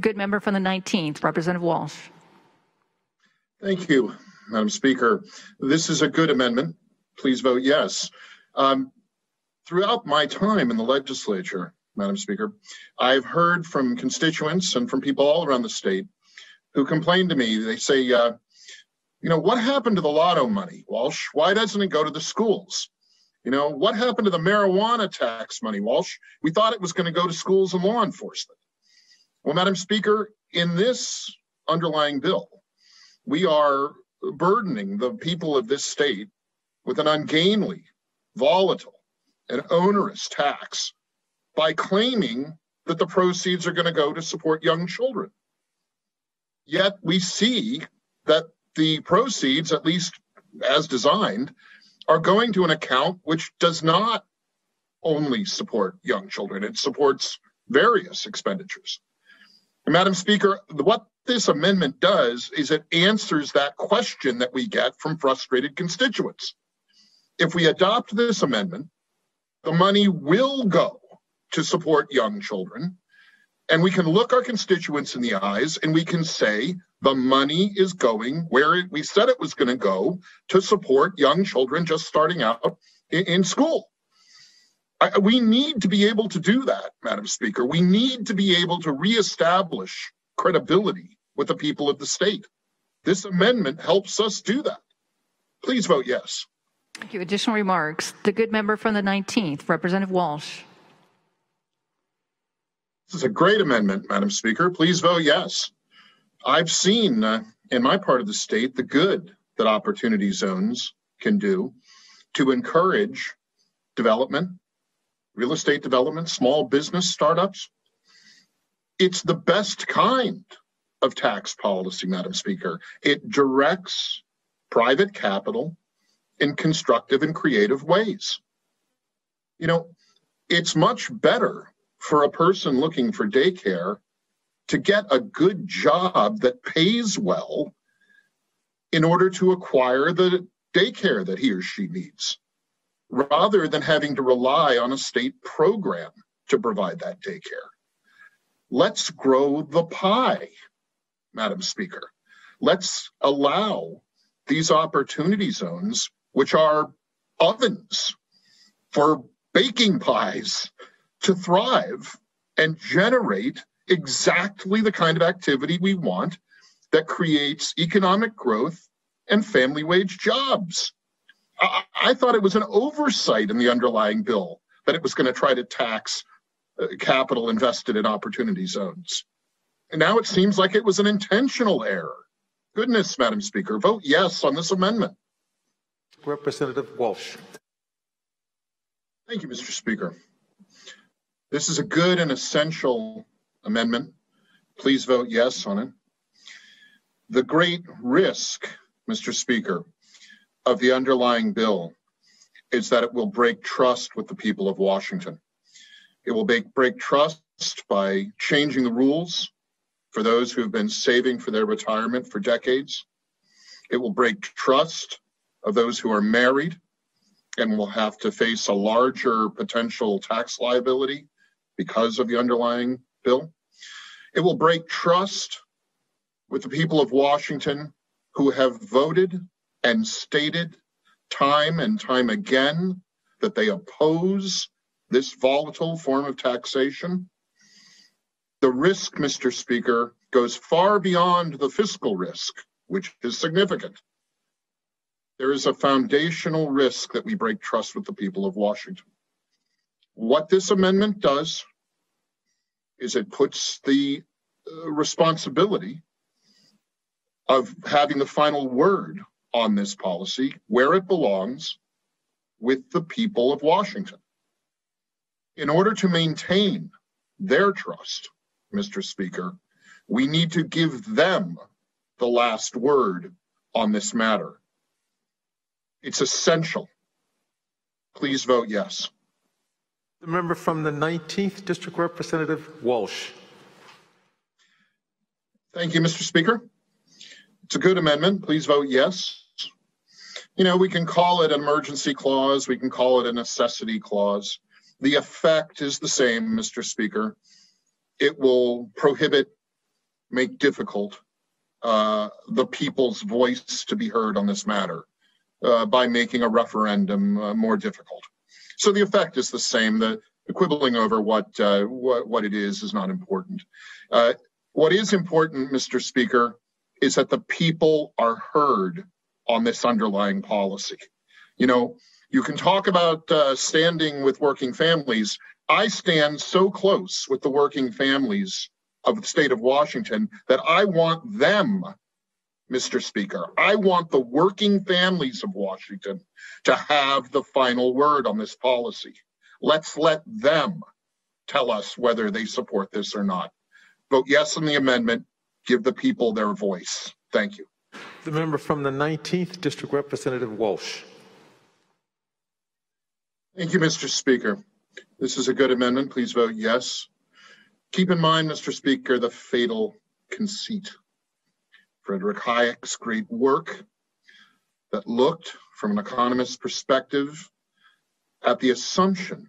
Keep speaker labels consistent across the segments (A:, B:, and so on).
A: The good member from the 19th, Representative Walsh.
B: Thank you, Madam Speaker. This is a good amendment. Please vote yes. Um, throughout my time in the legislature, Madam Speaker, I've heard from constituents and from people all around the state who complain to me. They say, uh, you know, what happened to the lotto money, Walsh? Why doesn't it go to the schools? You know, what happened to the marijuana tax money, Walsh? We thought it was going to go to schools and law enforcement. Well, Madam Speaker, in this underlying bill, we are burdening the people of this state with an ungainly, volatile, and onerous tax by claiming that the proceeds are going to go to support young children. Yet we see that the proceeds, at least as designed, are going to an account which does not only support young children, it supports various expenditures. And Madam Speaker, what this amendment does is it answers that question that we get from frustrated constituents. If we adopt this amendment, the money will go to support young children. And we can look our constituents in the eyes and we can say the money is going where we said it was going to go to support young children just starting out in, in school. I, we need to be able to do that, Madam Speaker. We need to be able to reestablish credibility with the people of the state. This amendment helps us do that. Please vote yes.
A: Thank you. Additional remarks. The good member from the 19th, Representative Walsh.
B: This is a great amendment, Madam Speaker. Please vote yes. I've seen uh, in my part of the state the good that opportunity zones can do to encourage development, real estate development, small business startups. It's the best kind of tax policy, Madam Speaker. It directs private capital in constructive and creative ways. You know, it's much better for a person looking for daycare to get a good job that pays well in order to acquire the daycare that he or she needs, rather than having to rely on a state program to provide that daycare. Let's grow the pie, Madam Speaker. Let's allow these opportunity zones, which are ovens for baking pies to thrive and generate exactly the kind of activity we want that creates economic growth and family wage jobs. I, I thought it was an oversight in the underlying bill that it was going to try to tax uh, capital invested in opportunity zones. And now it seems like it was an intentional error. Goodness, Madam Speaker, vote yes on this amendment.
C: Representative Walsh.
B: Thank you, Mr. Speaker. This is a good and essential amendment. Please vote yes on it. The great risk, Mr. Speaker, of the underlying bill is that it will break trust with the people of Washington. It will break, break trust by changing the rules for those who have been saving for their retirement for decades. It will break trust of those who are married and will have to face a larger potential tax liability because of the underlying bill. It will break trust with the people of Washington who have voted and stated time and time again that they oppose this volatile form of taxation. The risk, Mr. Speaker, goes far beyond the fiscal risk, which is significant. There is a foundational risk that we break trust with the people of Washington. What this amendment does is it puts the uh, responsibility of having the final word on this policy where it belongs with the people of Washington. In order to maintain their trust, Mr. Speaker, we need to give them the last word on this matter. It's essential. Please vote yes.
C: The member from the 19th District Representative Walsh.
B: Thank you, Mr. Speaker. It's a good amendment. Please vote yes. You know, we can call it an emergency clause, we can call it a necessity clause. The effect is the same, Mr. Speaker. It will prohibit make difficult uh, the people's voice to be heard on this matter uh, by making a referendum uh, more difficult. So the effect is the same. The, the quibbling over what, uh, what, what it is is not important. Uh, what is important, Mr. Speaker, is that the people are heard on this underlying policy. You know, you can talk about uh, standing with working families. I stand so close with the working families of the state of Washington that I want them, Mr. Speaker, I want the working families of Washington to have the final word on this policy. Let's let them tell us whether they support this or not. Vote yes on the amendment. Give the people their voice. Thank you.
C: The member from the 19th District, Representative Walsh.
B: Thank you, Mr. Speaker. This is a good amendment. Please vote yes. Keep in mind, Mr. Speaker, the fatal conceit. Frederick Hayek's great work that looked from an economist's perspective at the assumption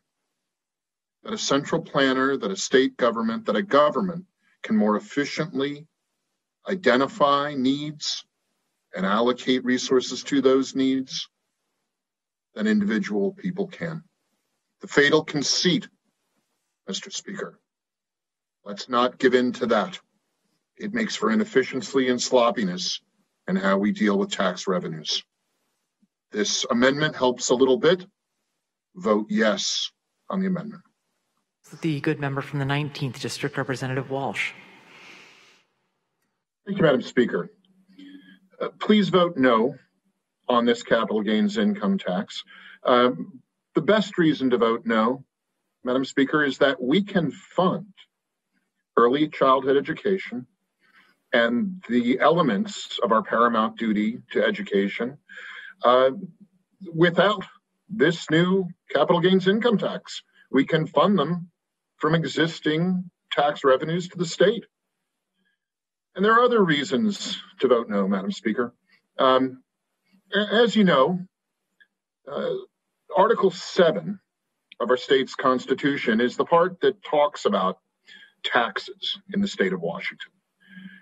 B: that a central planner, that a state government, that a government can more efficiently identify needs and allocate resources to those needs than individual people can. The fatal conceit, Mr. Speaker. Let's not give in to that. It makes for inefficiency and sloppiness in how we deal with tax revenues. This amendment helps a little bit. Vote yes on the amendment.
D: The good member from the 19th District, Representative Walsh.
B: Thank you, Madam Speaker. Uh, please vote no on this capital gains income tax. Um, the best reason to vote no, Madam Speaker, is that we can fund early childhood education and the elements of our paramount duty to education uh, without this new capital gains income tax. We can fund them from existing tax revenues to the state. And there are other reasons to vote no, Madam Speaker. Um, as you know, uh, Article 7 of our state's constitution is the part that talks about taxes in the state of Washington.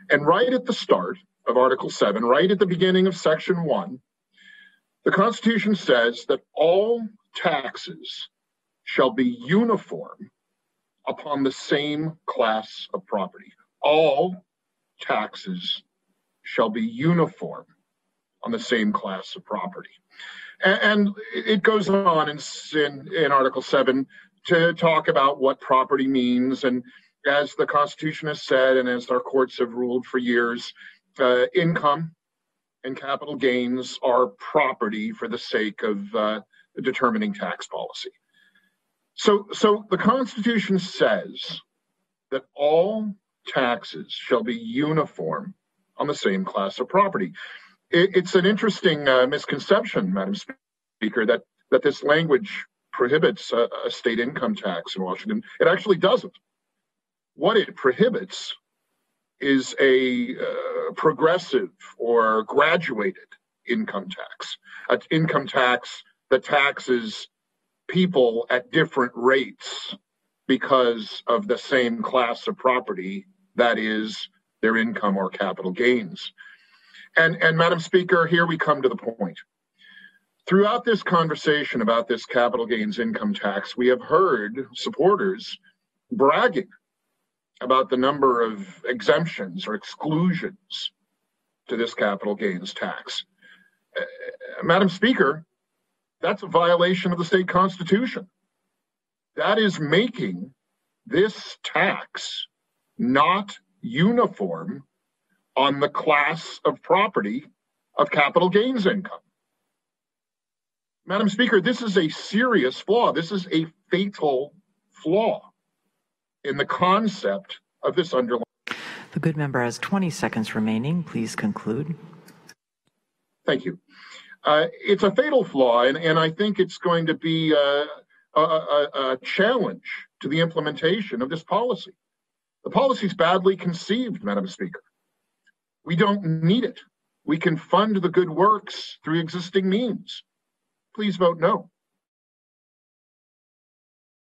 B: And right at the start of Article 7, right at the beginning of Section 1, the Constitution says that all taxes shall be uniform upon the same class of property. All taxes shall be uniform on the same class of property. And, it goes on in, in, in Article 7 to talk about what property means and as the Constitution has said, and as our courts have ruled for years, uh, income and capital gains are property for the sake of uh, determining tax policy. So, so the Constitution says that all taxes shall be uniform on the same class of property. It, it's an interesting uh, misconception, Madam Speaker, that that this language prohibits a, a state income tax in Washington. It actually doesn't. What it prohibits is a uh, progressive or graduated income tax, an income tax that taxes people at different rates because of the same class of property, that is, their income or capital gains. And, and Madam Speaker, here we come to the point. Throughout this conversation about this capital gains income tax, we have heard supporters bragging about the number of exemptions or exclusions to this capital gains tax. Uh, Madam Speaker, that's a violation of the state constitution. That is making this tax not uniform on the class of property of capital gains income. Madam Speaker, this is a serious flaw. This is a fatal flaw in the concept of this underlying.
D: The good member has 20 seconds remaining. Please conclude.
B: Thank you. Uh, it's a fatal flaw, and, and I think it's going to be a, a, a, a challenge to the implementation of this policy. The policy is badly conceived, Madam Speaker. We don't need it. We can fund the good works through existing means. Please vote no.